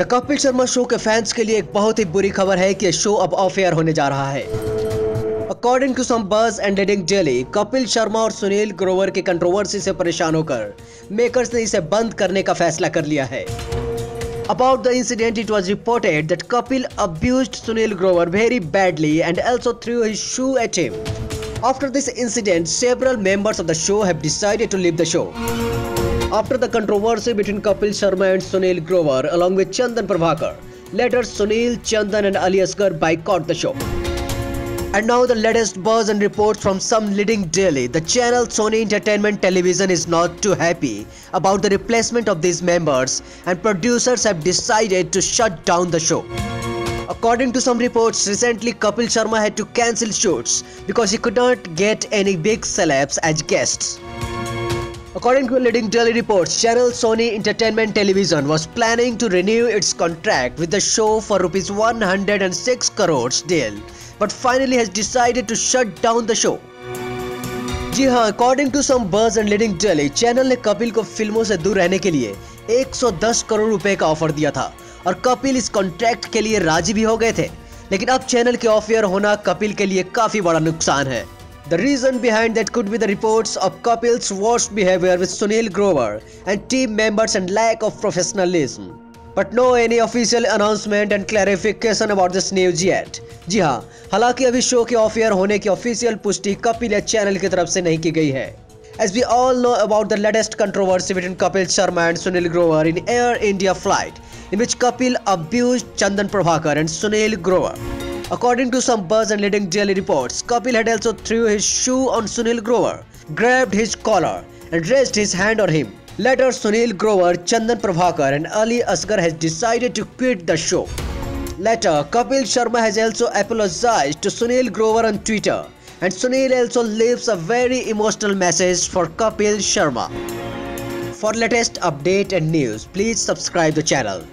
तो कपिल शर्मा शो के फैंस के लिए एक बहुत ही बुरी खबर है कि शो अब ऑफ़ एयर होने जा रहा है। According to some buzz and leading daily Kapil Sharma और सुनील ग्रोवर की कंट्रोवर्सी से परेशान होकर मेकर्स ने इसे बंद करने का फैसला कर लिया है। About the incident it was reported that Kapil abuse Sunil Grover very badly and also threw his shoe at him after this incident several members of the show have decided to leave the show After the controversy between Kapil Sharma and Sunil Grover along with Chandan Prabhakar, later Sunil, Chandan and Ali Asgar boycott the show. And now the latest buzz and reports from some leading daily. The channel Sony Entertainment Television is not too happy about the replacement of these members and producers have decided to shut down the show. According to some reports, recently Kapil Sharma had to cancel shoots because he could not get any big celebs as guests. According to leading daily reports, channel Sony Entertainment Television was planning to renew its contract with the show for rupees 106 crores deal but finally has decided to shut down the show. जी हाँ according to some buzz and leading daily channel ने कपिल को फ़िल्मों से दूर रहने के लिए 110 करोड़ रुपए का ऑफ़र दिया था और कपिल इस कॉन्ट्रैक्ट के लिए राज़ी भी हो गए थे लेकिन अब चैनल के ऑफ़ एयर होना कपिल के लिए काफ़ी बड़ा नुकसान है The reason behind that could be the reports of Kapil's worst behavior with Sunil Grover and team members and lack of professionalism. But no any official announcement and clarification about this news yet. जी हाँ हालांकि अभी show के of air होने की official पुष्टि कपिल या channel की तरफ से नहीं की गई है As we all know about the latest controversy between Kapil Sharma and Sunil Grover in Air India flight, in which Kapil abused Chandan Prabhakar and Sunil Grover. According to some buzz and leading daily reports, Kapil had also threw his shoe on Sunil Grover, grabbed his collar, and raised his hand on him. Later, Sunil Grover, Chandan Prabhakar, and Ali Asgar has decided to quit the show. Later, Kapil Sharma has also apologized to Sunil Grover on Twitter, and Sunil also leaves a very emotional message for Kapil Sharma. For latest update and news, please subscribe the channel.